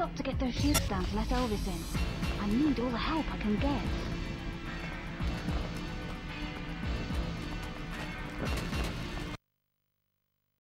got to get those shields down to let Elvis in. I need all the help I can get.